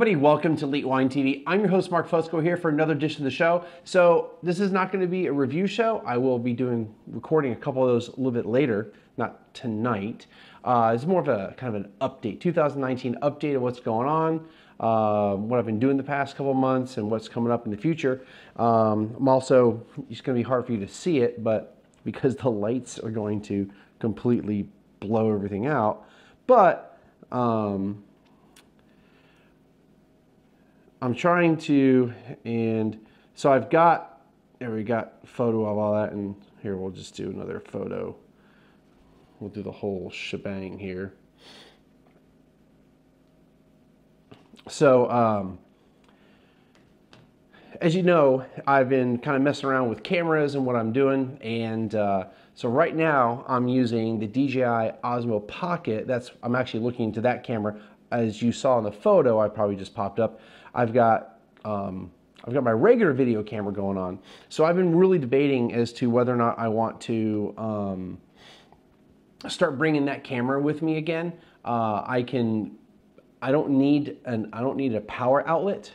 Everybody. Welcome to Elite Wine TV. I'm your host, Mark Fosco, here for another edition of the show. So, this is not going to be a review show. I will be doing recording a couple of those a little bit later, not tonight. Uh, it's more of a kind of an update, 2019 update of what's going on, uh, what I've been doing the past couple months, and what's coming up in the future. Um, I'm also, it's going to be hard for you to see it, but because the lights are going to completely blow everything out. But, um, I'm trying to, and so I've got, there we got photo of all that, and here we'll just do another photo. We'll do the whole shebang here. So, um, as you know, I've been kind of messing around with cameras and what I'm doing, and uh, so right now I'm using the DJI Osmo Pocket. That's I'm actually looking into that camera. As you saw in the photo, I probably just popped up. I've got um, I've got my regular video camera going on. So I've been really debating as to whether or not I want to um, start bringing that camera with me again. Uh, I can. I don't need an. I don't need a power outlet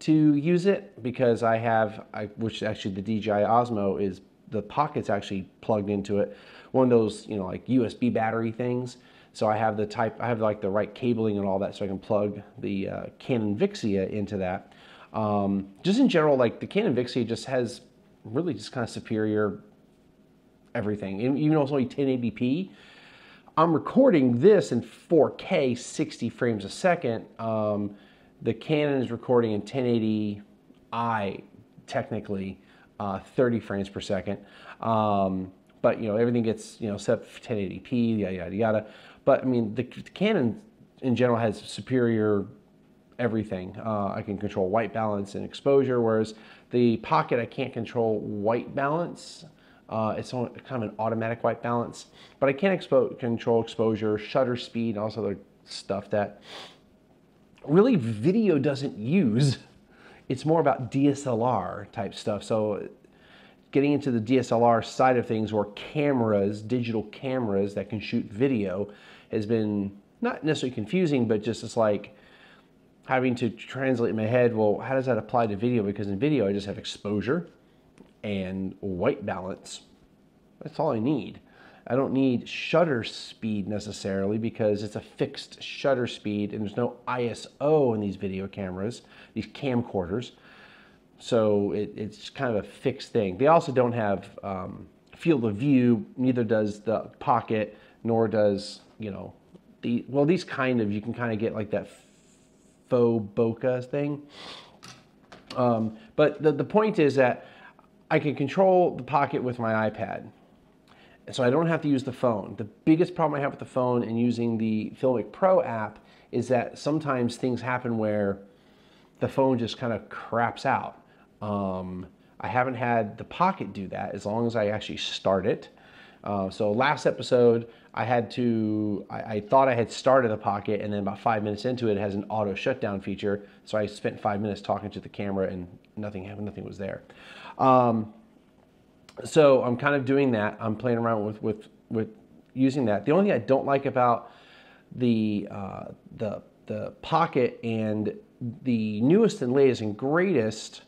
to use it because I have. I, which actually the DJI Osmo is the pocket's actually plugged into it. One of those you know like USB battery things. So I have the type, I have like the right cabling and all that so I can plug the uh, Canon Vixia into that. Um, just in general, like the Canon Vixia just has really just kind of superior everything. Even though it's only 1080p, I'm recording this in 4K, 60 frames a second. Um, the Canon is recording in 1080i, technically, uh, 30 frames per second. Um, but you know everything gets you know set for 1080p, yada yada yada. But I mean, the, the Canon in general has superior everything. Uh, I can control white balance and exposure, whereas the Pocket I can't control white balance. Uh, it's on, kind of an automatic white balance, but I can expo control exposure, shutter speed, and also other stuff that really video doesn't use. It's more about DSLR type stuff. So getting into the DSLR side of things or cameras, digital cameras that can shoot video has been not necessarily confusing, but just it's like having to translate in my head, well, how does that apply to video? Because in video, I just have exposure and white balance. That's all I need. I don't need shutter speed necessarily because it's a fixed shutter speed and there's no ISO in these video cameras, these camcorders. So it, it's kind of a fixed thing. They also don't have um, field of view, neither does the Pocket, nor does, you know, the, well, these kind of, you can kind of get like that faux bokeh thing. Um, but the, the point is that I can control the Pocket with my iPad. So I don't have to use the phone. The biggest problem I have with the phone and using the Filmic Pro app is that sometimes things happen where the phone just kind of craps out. Um, I haven't had the Pocket do that as long as I actually start it. Uh, so last episode, I had to, I, I, thought I had started the Pocket and then about five minutes into it, it has an auto shutdown feature. So I spent five minutes talking to the camera and nothing happened, nothing was there. Um, so I'm kind of doing that. I'm playing around with, with, with using that. The only thing I don't like about the, uh, the, the Pocket and the newest and latest and greatest,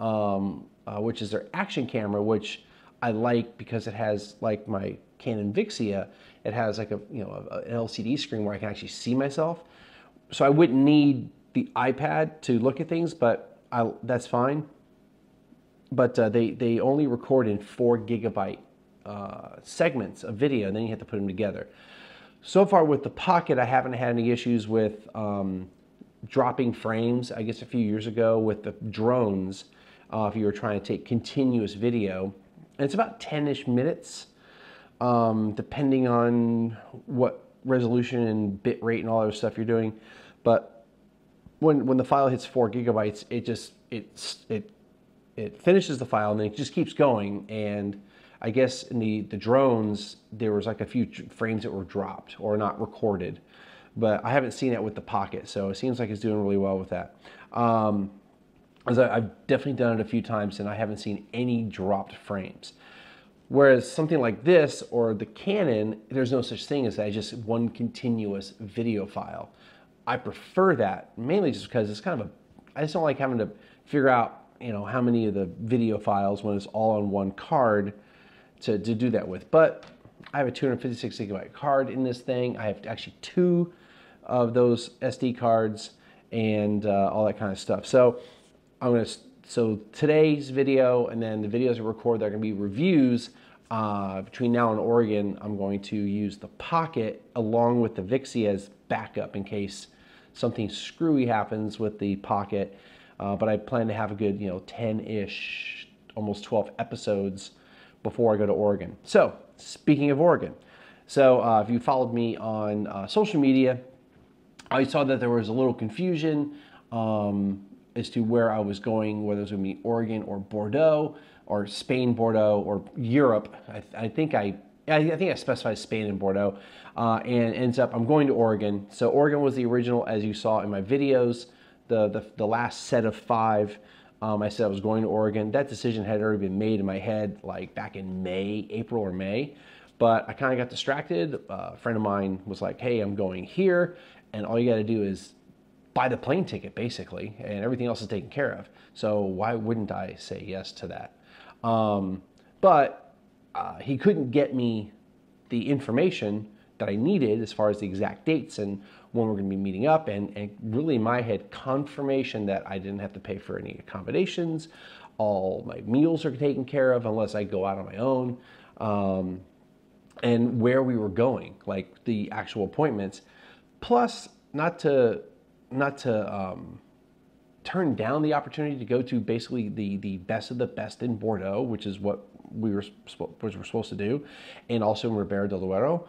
um, uh, which is their action camera, which I like because it has like my Canon Vixia, it has like a you know an LCD screen where I can actually see myself. So I wouldn't need the iPad to look at things, but I, that's fine. But uh, they they only record in four gigabyte uh, segments of video, and then you have to put them together. So far with the Pocket, I haven't had any issues with um, dropping frames. I guess a few years ago with the drones, uh, if you were trying to take continuous video. And it's about 10-ish minutes, um, depending on what resolution and bit rate and all that stuff you're doing. But when when the file hits four gigabytes, it just it it it finishes the file and then it just keeps going. And I guess in the the drones there was like a few frames that were dropped or not recorded, but I haven't seen that with the Pocket, so it seems like it's doing really well with that. Um, as I, I've definitely done it a few times and I haven't seen any dropped frames. Whereas something like this or the Canon, there's no such thing as that, just one continuous video file. I prefer that mainly just because it's kind of a, I just don't like having to figure out, you know, how many of the video files when it's all on one card to, to do that with. But I have a 256 gigabyte card in this thing. I have actually two of those SD cards and uh, all that kind of stuff. So I'm gonna so today's video and then the videos I record, they're gonna be reviews. Uh, between now and Oregon, I'm going to use the Pocket along with the Vixia as backup in case something screwy happens with the Pocket. Uh, but I plan to have a good, you know, 10-ish, almost 12 episodes before I go to Oregon. So speaking of Oregon, so uh, if you followed me on uh, social media, I saw that there was a little confusion. Um, as to where I was going, whether it was going to be Oregon or Bordeaux or Spain, Bordeaux or Europe. I, I think I, I think I specified Spain and Bordeaux, uh, and ends up I'm going to Oregon. So Oregon was the original, as you saw in my videos, the the, the last set of five. Um, I said I was going to Oregon. That decision had already been made in my head, like back in May, April or May. But I kind of got distracted. Uh, a friend of mine was like, "Hey, I'm going here, and all you got to do is buy the plane ticket basically, and everything else is taken care of. So why wouldn't I say yes to that? Um, but uh, he couldn't get me the information that I needed as far as the exact dates and when we're going to be meeting up, and, and really in my head confirmation that I didn't have to pay for any accommodations. All my meals are taken care of unless I go out on my own. Um, and where we were going, like the actual appointments. Plus, not to not to um, turn down the opportunity to go to basically the the best of the best in Bordeaux, which is what we were, which we're supposed to do, and also in Ribera del Duero.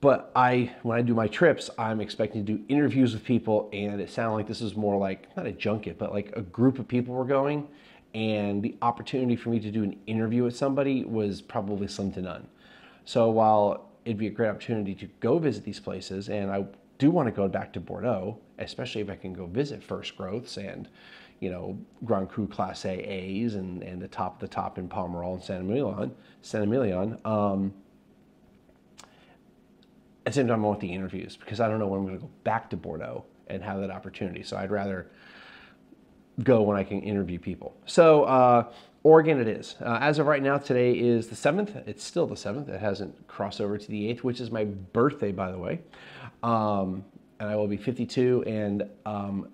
But I, when I do my trips, I'm expecting to do interviews with people, and it sounded like this is more like not a junket, but like a group of people were going, and the opportunity for me to do an interview with somebody was probably slim to none. So while it'd be a great opportunity to go visit these places, and I do want to go back to Bordeaux, especially if I can go visit First Growths and, you know, Grand Cru Class A A's and, and the top of the top in Pomerol and Saint-Émilion. San Emilion. Um, at the same time, I want the interviews because I don't know when I'm going to go back to Bordeaux and have that opportunity. So I'd rather go when I can interview people. So uh, Oregon it is. Uh, as of right now, today is the 7th. It's still the 7th. It hasn't crossed over to the 8th, which is my birthday, by the way. Um, and I will be 52. And um,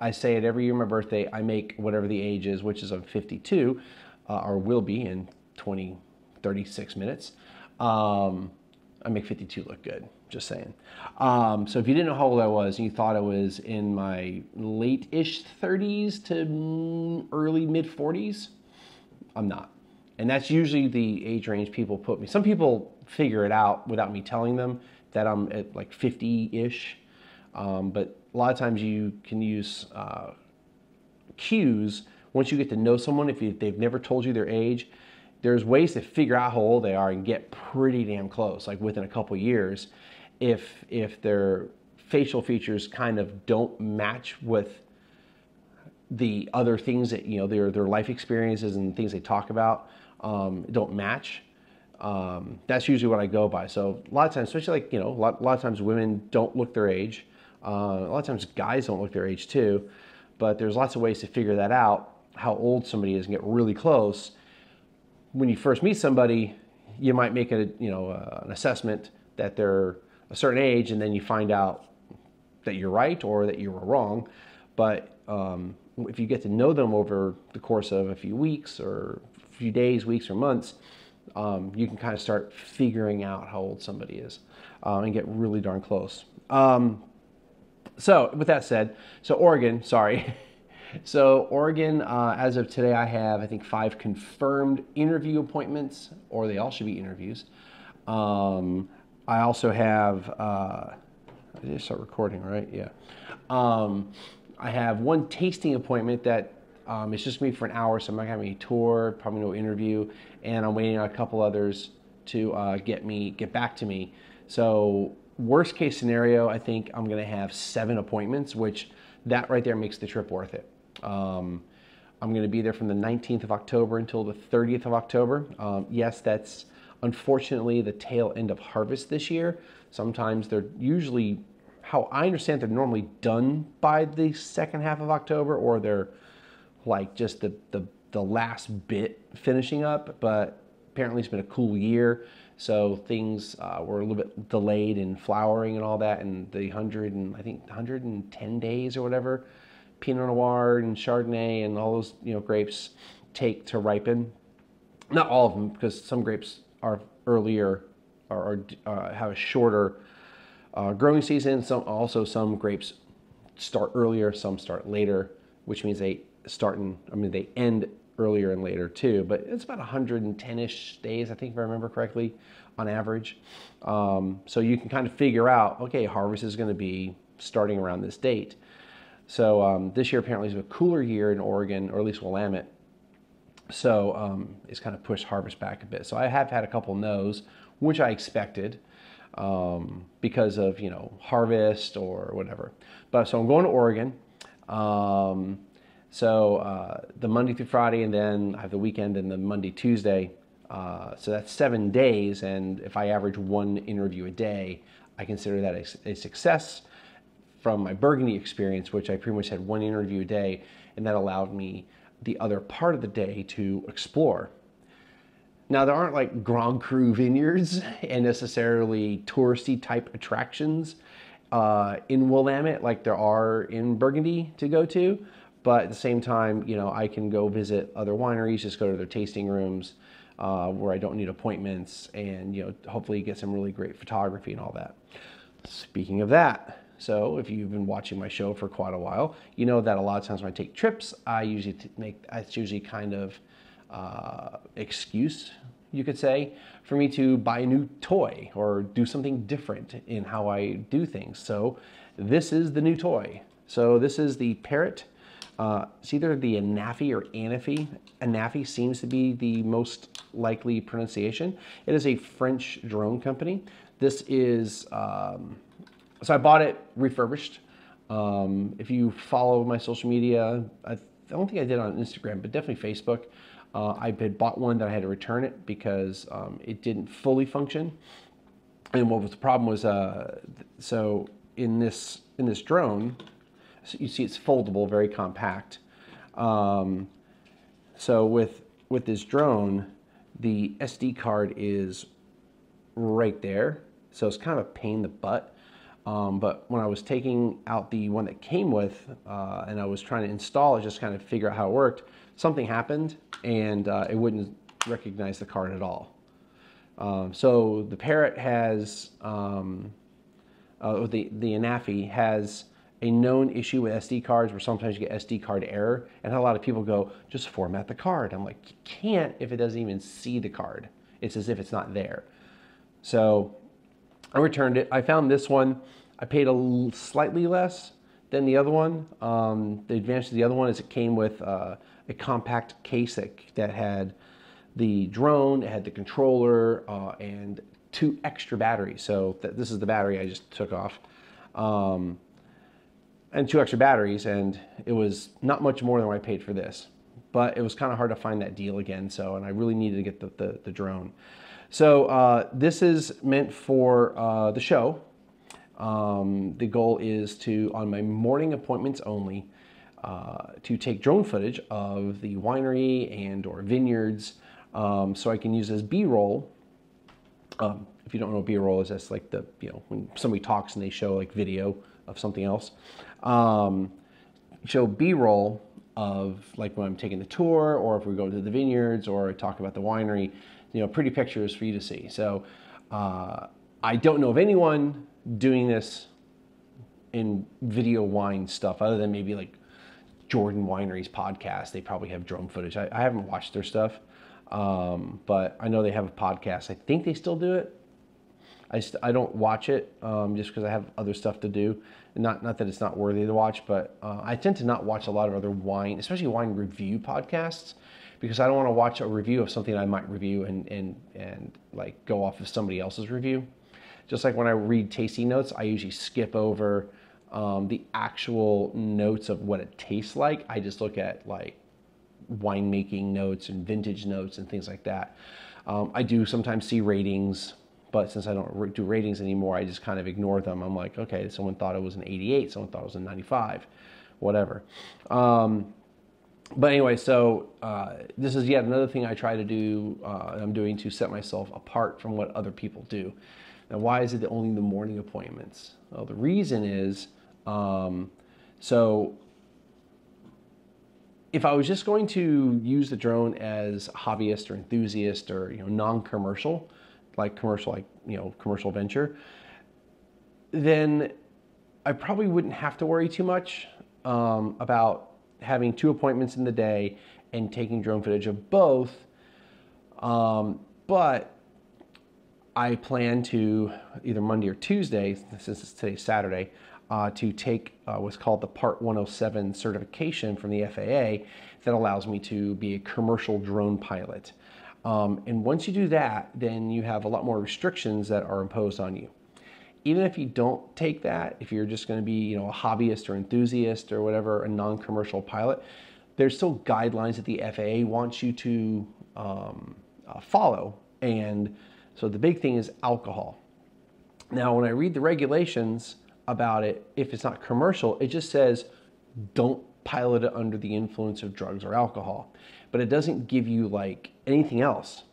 I say it every year my birthday. I make whatever the age is, which is I'm 52, uh, or will be in 20, 36 minutes. Um, I make 52 look good, just saying. Um, so if you didn't know how old I was and you thought I was in my late-ish 30s to early mid 40s, I'm not. And that's usually the age range people put me. Some people figure it out without me telling them that I'm at like 50-ish. Um, but a lot of times you can use uh, cues once you get to know someone, if, you, if they've never told you their age, there's ways to figure out how old they are and get pretty damn close, like within a couple years, if if their facial features kind of don't match with the other things that you know their their life experiences and things they talk about um, don't match um, that's usually what I go by. So a lot of times, especially like, you know, a lot, a lot of times women don't look their age. Uh, a lot of times guys don't look their age too, but there's lots of ways to figure that out, how old somebody is and get really close. When you first meet somebody, you might make a, you know, uh, an assessment that they're a certain age and then you find out that you're right or that you were wrong. But um, if you get to know them over the course of a few weeks or few days, weeks or months, um, you can kind of start figuring out how old somebody is um, and get really darn close. Um, so with that said, so Oregon, sorry. So Oregon, uh, as of today, I have I think five confirmed interview appointments, or they all should be interviews. Um, I also have. Uh, I did start recording, right? Yeah. Um, I have one tasting appointment that um, it's just me for an hour, so I'm not having a tour, probably no interview, and I'm waiting on a couple others to uh, get me get back to me. So worst case scenario, I think I'm gonna have seven appointments, which that right there makes the trip worth it. Um, I'm going to be there from the 19th of October until the 30th of October. Um, yes, that's unfortunately the tail end of harvest this year. Sometimes they're usually, how I understand, they're normally done by the second half of October, or they're like just the the, the last bit finishing up. But apparently, it's been a cool year. So things uh, were a little bit delayed in flowering and all that, and the hundred and I think 110 days or whatever, Pinot Noir and Chardonnay and all those you know grapes take to ripen. Not all of them, because some grapes are earlier or, uh, have a shorter uh, growing season. Some also some grapes start earlier, some start later, which means they start in. I mean they end earlier and later too, but it's about 110-ish days, I think if I remember correctly, on average. Um, so you can kind of figure out, okay, harvest is going to be starting around this date. So um, this year apparently is a cooler year in Oregon, or at least Willamette. So um, it's kind of pushed harvest back a bit. So I have had a couple no's, which I expected um, because of you know harvest or whatever. But so I'm going to Oregon. Um, so uh, the Monday through Friday, and then I have the weekend and the Monday, Tuesday. Uh, so that's seven days, and if I average one interview a day, I consider that a, a, success from my Burgundy experience, which I pretty much had one interview a day, and that allowed me the other part of the day to explore. Now, there aren't like Grand Cru vineyards and necessarily touristy type attractions uh, in Willamette like there are in Burgundy to go to. But at the same time, you know, I can go visit other wineries, just go to their tasting rooms uh, where I don't need appointments and, you know, hopefully get some really great photography and all that. Speaking of that, so if you've been watching my show for quite a while, you know that a lot of times when I take trips, I usually make, it's usually kind of uh, excuse, you could say, for me to buy a new toy or do something different in how I do things. So this is the new toy. So this is the Parrot uh, it's either the Anafi or Anafi. Anafi seems to be the most likely pronunciation. It is a French drone company. This is, um, so I bought it refurbished. Um, if you follow my social media, I don't think I did on Instagram, but definitely Facebook. Uh, I had bought one that I had to return it because um, it didn't fully function. And what was the problem was, uh, so in this in this drone, so you see it's foldable, very compact. Um, so with, with this drone, the SD card is right there. So it's kind of a pain in the butt. Um, but when I was taking out the one that came with uh, and I was trying to install it, just kind of figure out how it worked, something happened and uh, it wouldn't recognize the card at all. Um, so the Parrot has, um, uh, the, the Anafi has a known issue with SD cards where sometimes you get SD card error, and a lot of people go, just format the card. I'm like, you can't if it doesn't even see the card. It's as if it's not there. So I returned it. I found this one. I paid a slightly less than the other one. Um, the advantage of the other one is it came with uh, a compact case that, that had the drone, it had the controller, uh, and two extra batteries. So th this is the battery I just took off. Um, and two extra batteries, and it was not much more than what I paid for this. But it was kind of hard to find that deal again, so, and I really needed to get the, the, the drone. So uh, this is meant for uh, the show. Um, the goal is to, on my morning appointments only, uh, to take drone footage of the winery and or vineyards um, so I can use as B-roll. Um, if you don't know what B-roll is, that's like the, you know, when somebody talks and they show like video of something else. Um, show B-roll of like when I'm taking the tour or if we go to the vineyards or talk about the winery, you know, pretty pictures for you to see. So uh, I don't know of anyone doing this in video wine stuff other than maybe like Jordan Winery's podcast. They probably have drone footage. I, I haven't watched their stuff, um, but I know they have a podcast. I think they still do it. I, st- I don't watch it um, just because I have other stuff to do. Not not that it's not worthy to watch, but uh, I tend to not watch a lot of other wine, especially wine review podcasts, because I don't want to watch a review of something I might review and and and like go off of somebody else's review. Just like when I read tasting notes, I usually skip over um, the actual notes of what it tastes like. I just look at like winemaking notes and vintage notes and things like that. Um, I do sometimes see ratings, but since I don't do ratings anymore, I just kind of ignore them. I'm like, okay, someone thought it was an 88, someone thought it was a 95, whatever. Um, but anyway, so uh, this is yet another thing I try to do. Uh, I'm doing to set myself apart from what other people do. Now, why is it the only the morning appointments? Well, the reason is um, so if I was just going to use the drone as hobbyist or enthusiast or you know non-commercial, like commercial, like you know commercial venture, then I probably wouldn't have to worry too much um, about having two appointments in the day and taking drone footage of both. Um, but I plan to either Monday or Tuesday, since it's today Saturday, uh, to take uh, what's called the Part 107 certification from the FAA that allows me to be a commercial drone pilot. Um, and once you do that, then you have a lot more restrictions that are imposed on you. Even if you don't take that, if you're just going to be, you know, a hobbyist or enthusiast or whatever, a non-commercial pilot, there's still guidelines that the FAA wants you to um, uh, follow. And so the big thing is alcohol. Now, when I read the regulations, about it if it's not commercial. It just says don't pilot it under the influence of drugs or alcohol. But it doesn't give you like anything else.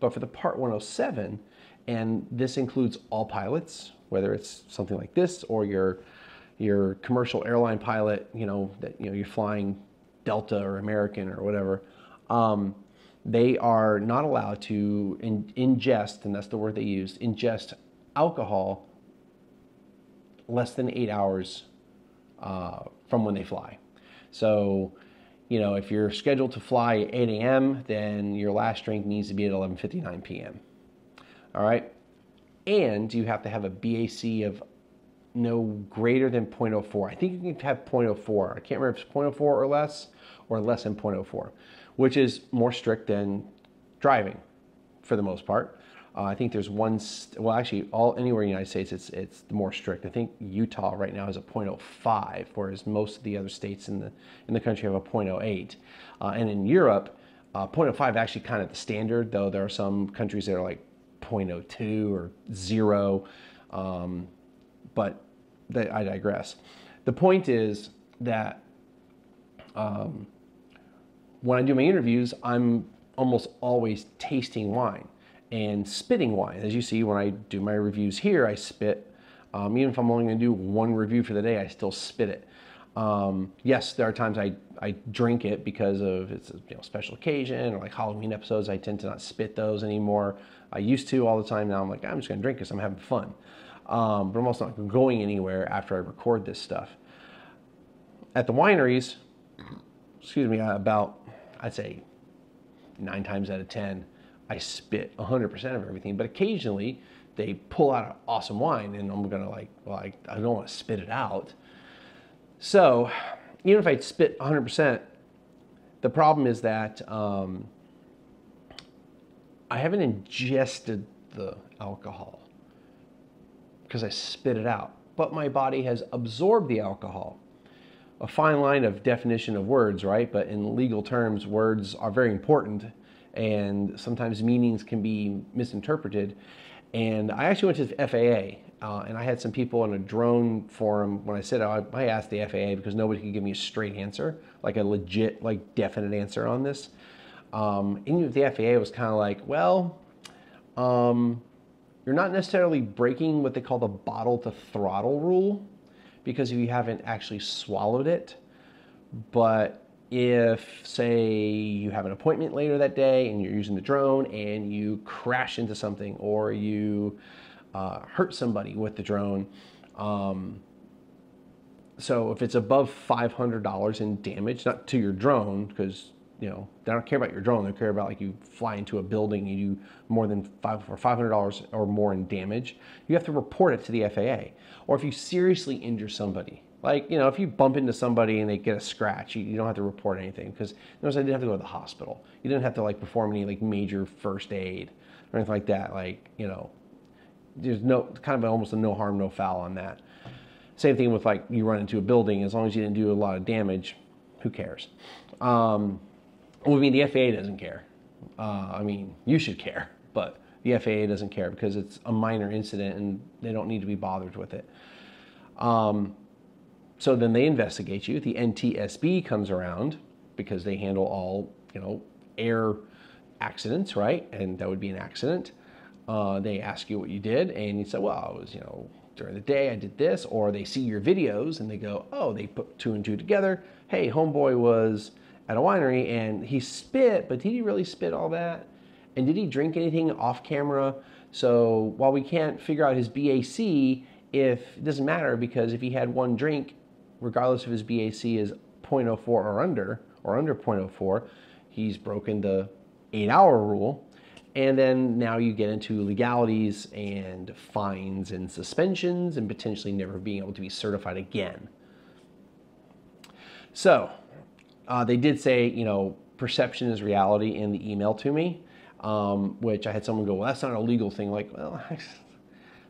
But for the Part 107, and this includes all pilots, whether it's something like this or your your commercial airline pilot, you know, that you know you're flying Delta or American or whatever, um, they are not allowed to in, ingest, and that's the word they use, ingest alcohol less than eight hours uh, from when they fly. So, you know, if you're scheduled to fly at 8 a.m., then your last drink needs to be at 11:59 p.m. All right, and you have to have a BAC of no greater than 0.04. I think you can have 0.04. I can't remember if it's 0.04 or less, or less than 0.04, which is more strict than driving for the most part. Uh, I think there's one, well, actually, all anywhere in the United States, it's it's more strict. I think Utah right now is a 0.05, whereas most of the other states in the in the country have a 0.08. Uh, and in Europe, uh, 0.05 actually kind of the standard, though there are some countries that are like 0.02 or zero. Um, but that, I digress. The point is that um, when I do my interviews, I'm almost always tasting wine and spitting wine. As you see, when I do my reviews here, I spit. Um, even if I'm only going to do one review for the day, I still spit it. Um, yes, there are times I, I drink it because of it's a you know, special occasion or like Halloween episodes. I tend to not spit those anymore. I used to all the time. Now I'm like, I'm just going to drink because I'm having fun. Um, but I'm also not going anywhere after I record this stuff. At the wineries, excuse me, about, I'd say nine times out of 10, I spit 100% of everything, but occasionally they pull out an awesome wine and I'm gonna like, well, I, I don't wanna spit it out. So even if I spit 100%, the problem is that um, I haven't ingested the alcohol because I spit it out, but my body has absorbed the alcohol. A fine line of definition of words, right? But in legal terms, words are very important and sometimes meanings can be misinterpreted. And I actually went to the FAA, uh, and I had some people on a drone forum when I said I, I asked the FAA because nobody could give me a straight answer, like a legit, like definite answer on this. Um, and the FAA was kind of like, well, um, you're not necessarily breaking what they call the bottle to throttle rule because you haven't actually swallowed it, but if, say, you have an appointment later that day and you're using the drone and you crash into something or you uh, hurt somebody with the drone, um, so if it's above $500 in damage, not to your drone, because you know they don't care about your drone, they care about like you fly into a building and you do more than five or $500 or more in damage, you have to report it to the FAA. Or if you seriously injure somebody, like you know if you bump into somebody and they get a scratch, you, you don't have to report anything because notice I didn't have to go to the hospital. You didn't have to like perform any like major first aid or anything like that. Like you know, there's no kind of almost a no harm no foul on that. Same thing with like you run into a building, as long as you didn't do a lot of damage, who cares? Um, well, I mean, the FAA doesn't care. Uh, I mean, you should care, but the FAA doesn't care because it's a minor incident and they don't need to be bothered with it. Um, so then they investigate you. The NTSB comes around because they handle all, you know, air accidents, right? And that would be an accident. Uh, they ask you what you did, and you say, well, I was, you know, during the day I did this, or they see your videos and they go, oh, they put two and two together. Hey, homeboy was at a winery and he spit, but did he really spit all that? And did he drink anything off camera? So while we can't figure out his BAC, if it doesn't matter because if he had one drink, regardless if his BAC is 0.04 or under or under 0.04, he's broken the eight hour rule. And then now you get into legalities and fines and suspensions and potentially never being able to be certified again. So uh, they did say, you know, perception is reality in the email to me, um, which I had someone go, well, that's not a legal thing. Like, well,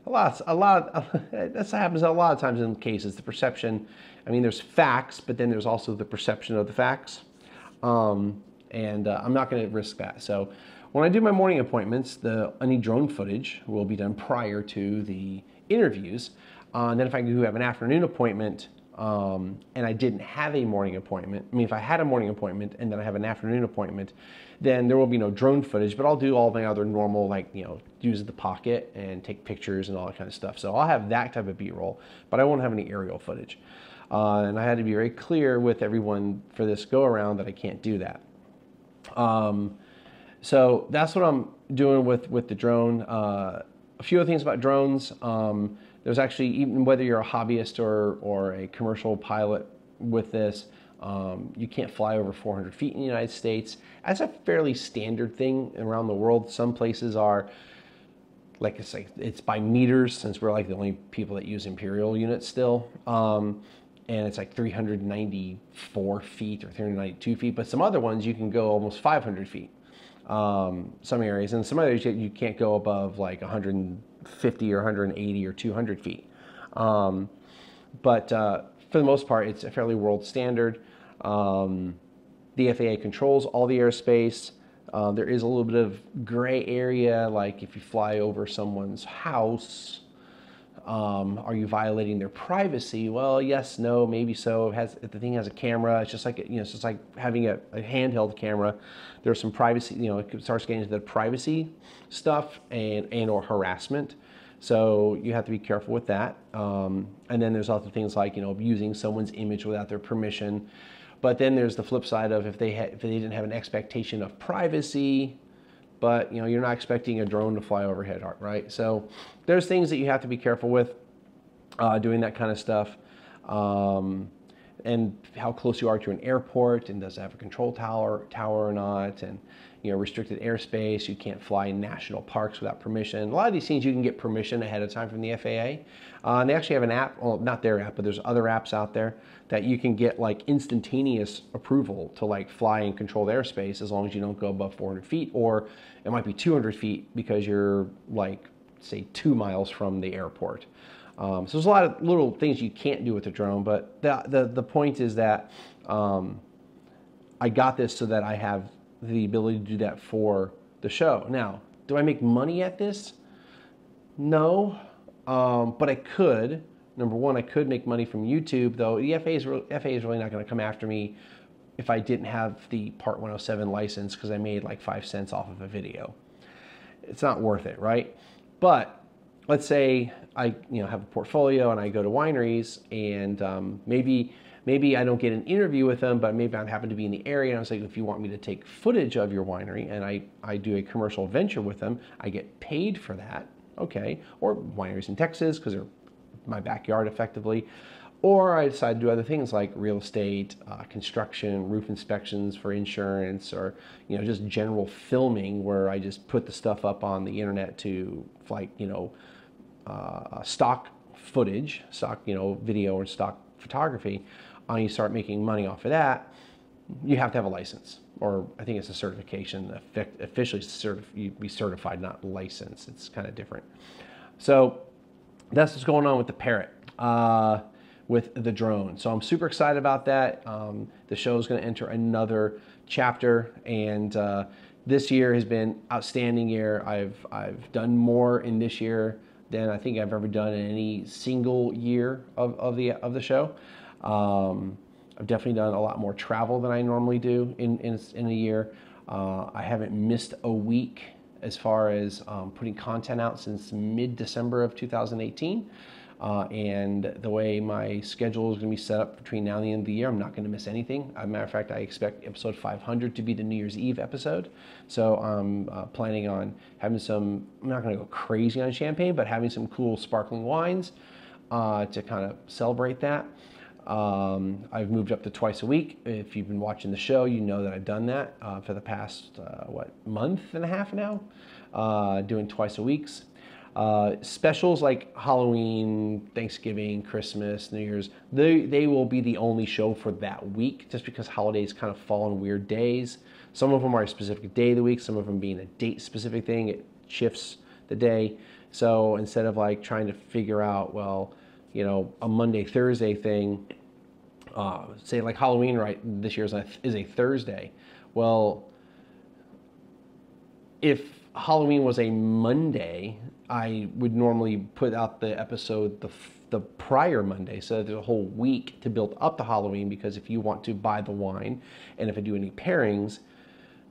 a lot, a lot, that happens a lot of times in cases. The perception, I mean, there's facts, but then there's also the perception of the facts. Um, and uh, I'm not going to risk that. So when I do my morning appointments, the any drone footage will be done prior to the interviews. Uh, and then if I do have an afternoon appointment um, and I didn't have a morning appointment, I mean, if I had a morning appointment and then I have an afternoon appointment, then there will be no drone footage, but I'll do all my other normal, like, you know, use the pocket and take pictures and all that kind of stuff. So I'll have that type of B-roll, but I won't have any aerial footage. Uh, and I had to be very clear with everyone for this go around that I can't do that. Um, so that's what I'm doing with, with the drone. Uh, a few other things about drones. Um, there's actually, even whether you're a hobbyist or, or a commercial pilot with this, um, you can't fly over 400 feet in the United States. That's a fairly standard thing around the world. Some places are like it's like it's by meters since we're like the only people that use imperial units still. Um, and it's like 394 feet or 392 feet. But some other ones you can go almost 500 feet um, some areas, and some others you can't go above like 150 or 180 or 200 feet. Um, but uh, for the most part, it's a fairly world standard. Um, the FAA controls all the airspace. Uh, there is a little bit of gray area, like if you fly over someone's house, um, are you violating their privacy? Well, yes, no, maybe so. It has, if the thing has a camera, it's just like you know, it's just like having a, a, handheld camera. There's some privacy, you know, it starts getting into the privacy stuff and and or harassment. So you have to be careful with that. Um, and then there's other things like you know using someone's image without their permission. But then there's the flip side of if they had, if they didn't have an expectation of privacy, but you know you're not expecting a drone to fly overhead, right? So there's things that you have to be careful with uh, doing that kind of stuff. Um, and how close you are to an airport, and does it have a control tower, tower or not, and you know restricted airspace. You can't fly in national parks without permission. A lot of these things you can get permission ahead of time from the FAA. Uh, and they actually have an app, well, not their app, but there's other apps out there that you can get like instantaneous approval to like fly and control the airspace as long as you don't go above 400 feet, or it might be 200 feet because you're like say two miles from the airport. Um, so there's a lot of little things you can't do with a drone, but the, the, the point is that um, I got this so that I have the ability to do that for the show. Now, do I make money at this? No, um, but I could. Number one, I could make money from YouTube, though the FAA is, re- FAA is really not going to come after me if I didn't have the Part 107 license because I made like five cents off of a video. It's not worth it, right? But let's say I you know have a portfolio and I go to wineries and um, maybe maybe I don't get an interview with them, but maybe I happen to be in the area and I was like, if you want me to take footage of your winery and I, I do a commercial venture with them, I get paid for that, okay? Or wineries in Texas because they're my backyard effectively. or I decide to do other things like real estate, uh, construction, roof inspections for insurance, or you know just general filming where I just put the stuff up on the internet to like you know uh, stock footage, stock you know video or stock photography. And you start making money off of that, you have to have a license, or I think it's a certification. Officially, certif- you be certified, not licensed. It's kind of different. So that's what's going on with the Parrot. Uh, with the drone. So I'm super excited about that. Um, the show is going to enter another chapter, and uh, this year has been outstanding year. I've I've done more in this year than I think I've ever done in any single year of, of the of the show. Um, I've definitely done a lot more travel than I normally do in in, in a year. Uh, I haven't missed a week as far as um, putting content out since mid December of 2018. Uh, and the way my schedule is going to be set up between now and the end of the year, I'm not going to miss anything. As a matter of fact, I expect episode 500 to be the New Year's Eve episode. So I'm uh, planning on having some, I'm not going to go crazy on champagne, but having some cool sparkling wines uh, to kind of celebrate that. Um, I've moved up to twice a week. If you've been watching the show, you know that I've done that uh, for the past, uh, what, month and a half now, uh, doing twice a weeks. Uh, specials like Halloween, Thanksgiving, Christmas, New Year's, they, they will be the only show for that week just because holidays kind of fall on weird days. Some of them are a specific day of the week, some of them being a date specific thing, it shifts the day. So instead of like trying to figure out, well, you know, a Monday, Thursday thing, uh, say like Halloween, right, this year is a, is a Thursday. Well, if Halloween was a Monday, I would normally put out the episode the, the prior Monday, so there's a whole week to build up the Halloween. Because if you want to buy the wine, and if I do any pairings,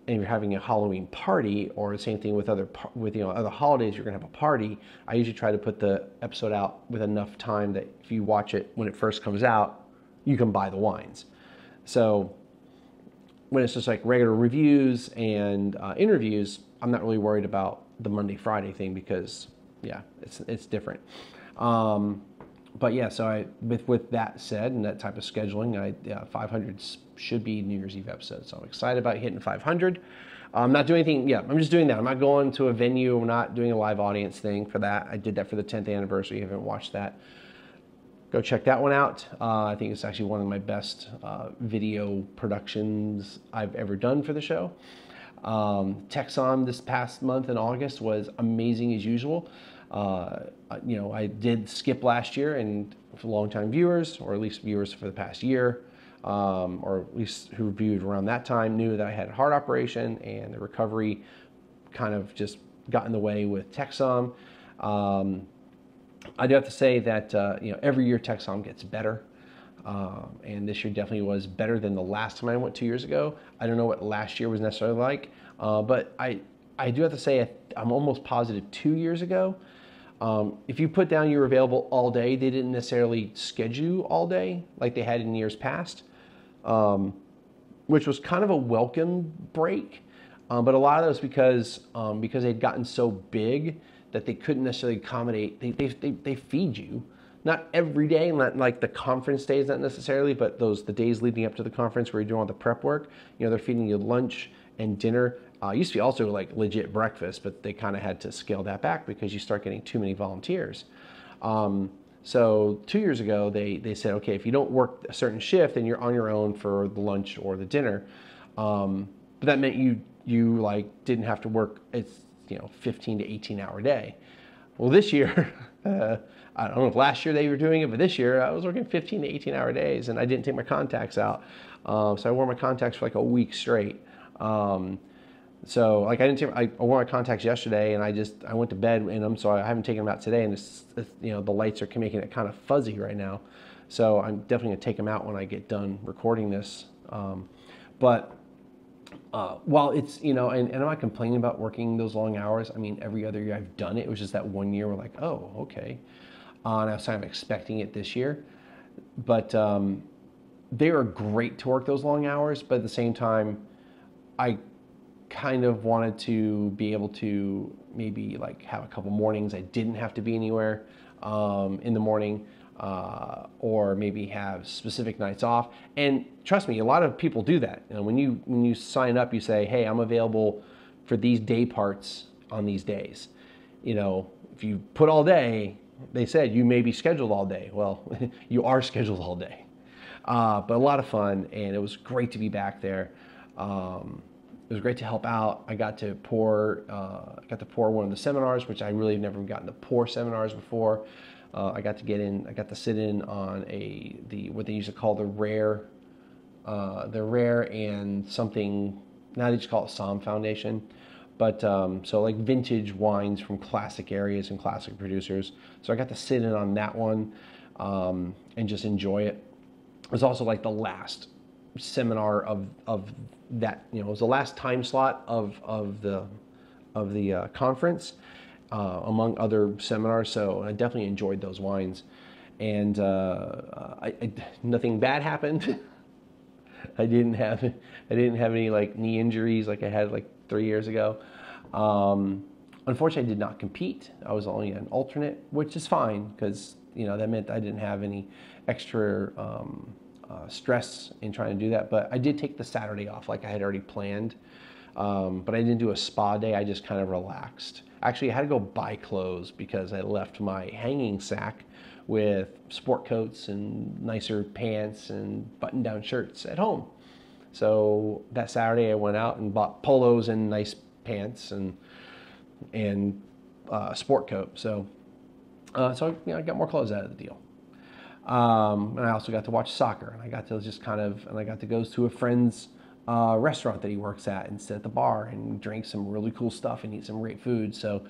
and you're having a Halloween party, or the same thing with other with you know other holidays, you're gonna have a party. I usually try to put the episode out with enough time that if you watch it when it first comes out, you can buy the wines. So when it's just like regular reviews and uh, interviews, I'm not really worried about the Monday Friday thing because yeah, it's it's different. Um, but yeah, so I with with that said and that type of scheduling, I yeah, 500 should be New Year's Eve episode. So I'm excited about hitting 500. I'm not doing anything. Yeah, I'm just doing that. I'm not going to a venue. I'm not doing a live audience thing for that. I did that for the 10th anniversary. If you haven't watched that, go check that one out. Uh, I think it's actually one of my best uh, video productions I've ever done for the show. Um, Texsom this past month in August was amazing as usual. Uh, you know, I did skip last year, and for long-time viewers, or at least viewers for the past year, um, or at least who viewed around that time, knew that I had a heart operation, and the recovery kind of just got in the way with Texsom. Um, I do have to say that uh, you know every year Texsom gets better. Um, and this year definitely was better than the last time I went two years ago. I don't know what last year was necessarily like, uh, but I, I do have to say I'm almost positive two years ago. Um, if you put down you're available all day, they didn't necessarily schedule all day like they had in years past, um, which was kind of a welcome break. Um, but a lot of those because um, because they'd gotten so big that they couldn't necessarily accommodate. They, they, they, they feed you not every day, not like the conference days, not necessarily, but those the days leading up to the conference where you're doing all the prep work. You know, they're feeding you lunch and dinner. Uh, used to be also like legit breakfast, but they kind of had to scale that back because you start getting too many volunteers. Um, so two years ago, they they said, okay, if you don't work a certain shift, then you're on your own for the lunch or the dinner. Um, but that meant you you like didn't have to work. It's you know 15 to 18 hour day. Well, this year. Uh, I don't know if last year they were doing it, but this year I was working 15 to 18 hour days and I didn't take my contacts out. Um, so I wore my contacts for like a week straight. Um, so like I didn't take, I wore my contacts yesterday and I just, I went to bed in them. So I haven't taken them out today and it's, it's you know, the lights are making it kind of fuzzy right now. So I'm definitely gonna take them out when I get done recording this. Um, but uh, while it's you know and, and i'm not complaining about working those long hours i mean every other year i've done it it was just that one year we're like oh okay uh, and I was kind of expecting it this year. But um, they are great to work those long hours, but at the same time, I kind of wanted to be able to maybe like have a couple mornings I didn't have to be anywhere um, in the morning. uh, or maybe have specific nights off. And trust me, a lot of people do that. You know, when you when you sign up, you say, "Hey, I'm available for these day parts on these days." You know, if you put all day, they said you may be scheduled all day. Well, you are scheduled all day. Uh, but a lot of fun, and it was great to be back there. Um, it was great to help out. I got to pour, uh, got to pour one of the seminars, which I really never gotten to pour seminars before. Uh, I got to get in. I got to sit in on a the what they used to call the rare, uh, the rare and something. Now they just call it Somm Foundation, but um, so like vintage wines from classic areas and classic producers. So I got to sit in on that one um, and just enjoy it. It was also like the last seminar of of that. You know, it was the last time slot of of the of the uh, conference uh, among other seminars. So I definitely enjoyed those wines, and uh, I, I, nothing bad happened. I didn't have I didn't have any like knee injuries like I had like three years ago. Um, unfortunately, I did not compete. I was only an alternate, which is fine because you know that meant I didn't have any extra um, uh, stress in trying to do that. But I did take the Saturday off like I had already planned. Um, but I didn't do a spa day. I just kind of relaxed. Actually, I had to go buy clothes because I left my hanging sack with sport coats and nicer pants and button down shirts at home. So that Saturday, I went out and bought polos and nice pants and and uh, sport coat. So uh, so you know, I got more clothes out of the deal. Um, and I also got to watch soccer, and I got to just kind of, and I got to go to a friend's uh, restaurant that he works at and sit at the bar and drink some really cool stuff and eat some great food. So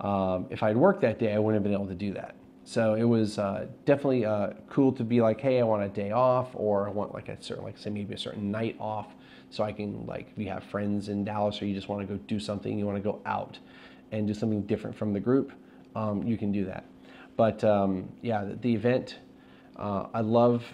um, if I'd worked that day, I wouldn't have been able to do that. So it was uh, definitely uh, cool to be like, hey, I want a day off, or I want like a certain, like say maybe a certain night off, so I can like if you have friends in Dallas or you just want to go do something, you want to go out and do something different from the group, um, you can do that. But um, yeah, the, the event, uh, I love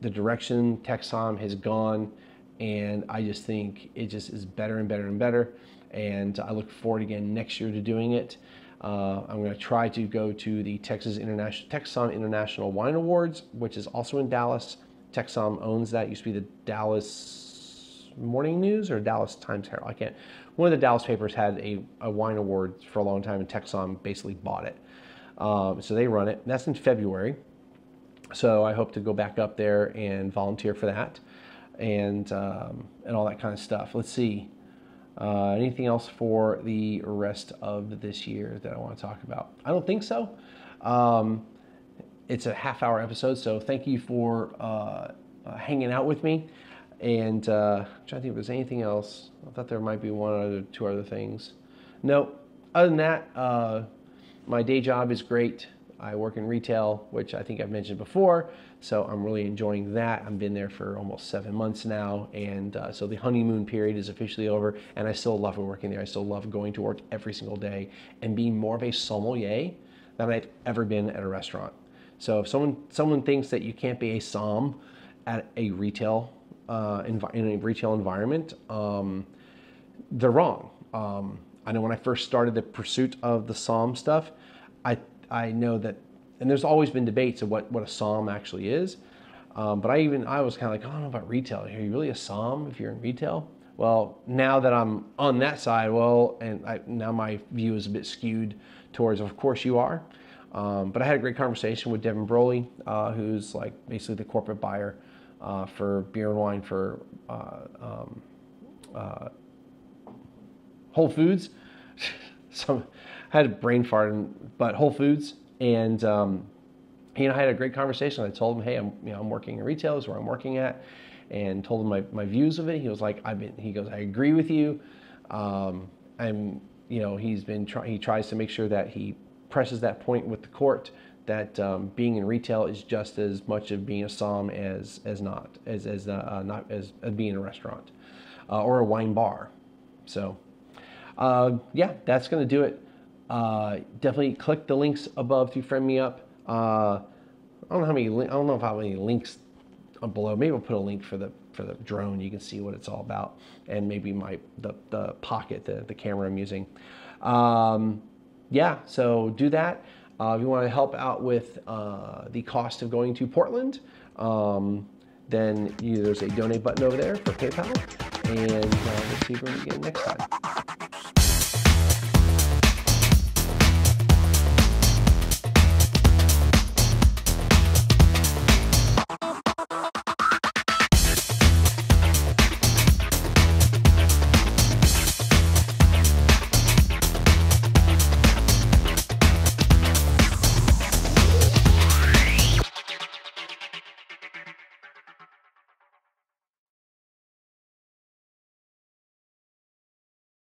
the direction Texsom has gone and I just think it just is better and better and better. And I look forward again next year to doing it. Uh, I'm going to try to go to the Texas International Texsom International Wine Awards, which is also in Dallas. Texsom owns that. It used to be the Dallas Morning News or Dallas Times Herald. I can't. One of the Dallas papers had a, a wine award for a long time, and Texsom basically bought it. Um, so they run it. And That's in February. So I hope to go back up there and volunteer for that and um, and all that kind of stuff. Let's see. Uh, anything else for the rest of this year that I want to talk about? I don't think so. Um, it's a half hour episode, so thank you for uh, uh, hanging out with me. And uh, I'm trying to think if there's anything else. I thought there might be one or two other things. No, other than that, uh, my day job is great. I work in retail, which I think I've mentioned before. So I'm really enjoying that. I've been there for almost seven months now. And uh, so the honeymoon period is officially over. And I still love working there. I still love going to work every single day and being more of a sommelier than I've ever been at a restaurant. So if someone someone thinks that you can't be a som at a retail uh, envi- in a retail environment, um, they're wrong. Um, I know when I first started the pursuit of the som stuff, I I know that, and there's always been debates of what, what a som actually is. Um, but I even, I was kind of like, oh, I don't know about retail. Are you really a som if you're in retail? Well, now that I'm on that side, well, and I, now my view is a bit skewed towards, of course you are. Um, but I had a great conversation with Devin Broglie, uh, who's like basically the corporate buyer uh, for beer and wine for uh, um, uh, Whole Foods. so I had a brain fart, but Whole Foods, and um, he and I had a great conversation. I told him, hey, I'm you know I'm working in retail, is where I'm working at, and told him my, my views of it. He was like, I've been. He goes, I agree with you. Um, I'm you know he's been try, he tries to make sure that he presses that point with the court that um, being in retail is just as much of being a som as as not as as uh, not as, as being a restaurant uh, or a wine bar. So uh, yeah, that's going to do it. Uh, definitely click the links above to friend me up. Uh, I don't know how many. I don't know if I have any links below. Maybe I'll put a link for the for the drone. You can see what it's all about, and maybe my the the pocket, the the camera I'm using. Um, yeah, so do that. Uh, if you want to help out with uh, the cost of going to Portland, um, then you, there's a donate button over there for PayPal. And uh, we'll see you again next time.